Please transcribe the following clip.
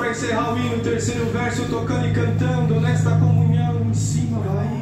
para encerrar o hino, terceiro verso, tocando e cantando nesta comunhão em cima, vai.